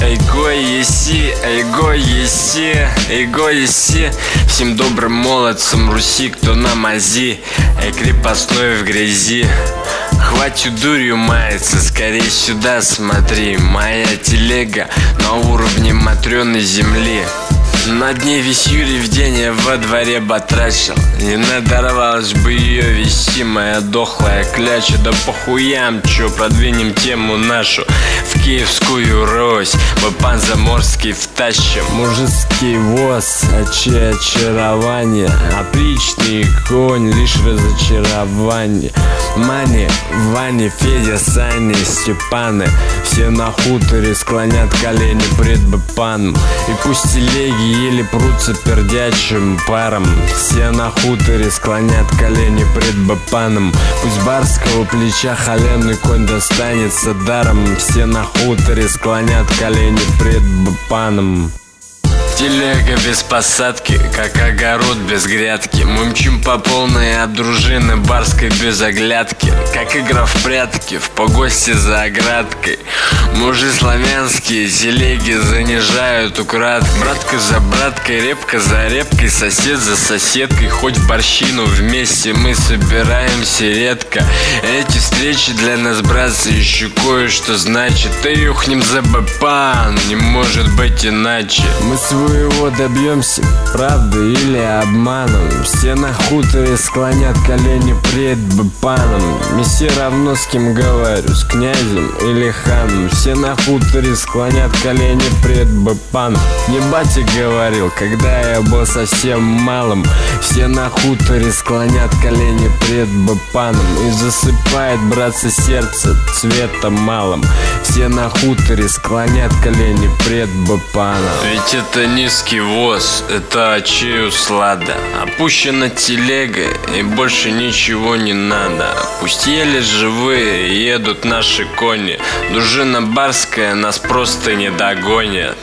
Эйго еси, эйго еси, эйго еси. Всем добрым молодцам Руси, кто на мази Эй, крепостной в грязи. Хватит дурью маяться, скорее сюда смотри. Моя телега на уровне матреной земли. На дне весь Юрий в день я во дворе батрачил. Не надорвалась бы ее вести моя дохлая кляча. Да похуям, чё, продвинем тему нашу киевскую рось, мы пан заморский втащим Мужеский воз, очи очарование Опричный конь, лишь разочарование. Мани, Ваня, Федя, Саня, Степаны. Все на хуторе склонят колени пред бапаном. И пусть телеги еле прутся пердячим паром. Все на хуторе склонят колени пред бапаном. Пусть барского плеча холеный конь достанется даром. Все на хуторе склонят колени пред бапаном Телега без посадки, как огород без грядки. Мы мчим по полной от дружины барской без оглядки. Как игра в прятки, в погосте за оградкой Мужи славянские, телеги занижают украдкой Братка за браткой, репка за репкой, сосед за соседкой. Хоть в борщину вместе мы собираемся редко. Эти встречи для нас, братцы, еще кое-что значит Ты юхнем за бапан, не может быть иначе. Мы своего добьемся, правды или обманом. Все на хуторе склонят колени пред бапаном Месье равно с кем говорю, с князем или ханом Все на хуторе склонят колени пред бапаном Не батя говорил, когда я был совсем малым. Все на хуторе склонят колени пред бапаном И засыпает, братцы, сердце цвета малым Все на хуторе склонят колени пред бапаном Ведь это низкий воз, это чею слада. Опущена телега и больше ничего не надо. Пусть еле живые едут наши кони. Дружина барская нас просто не догонит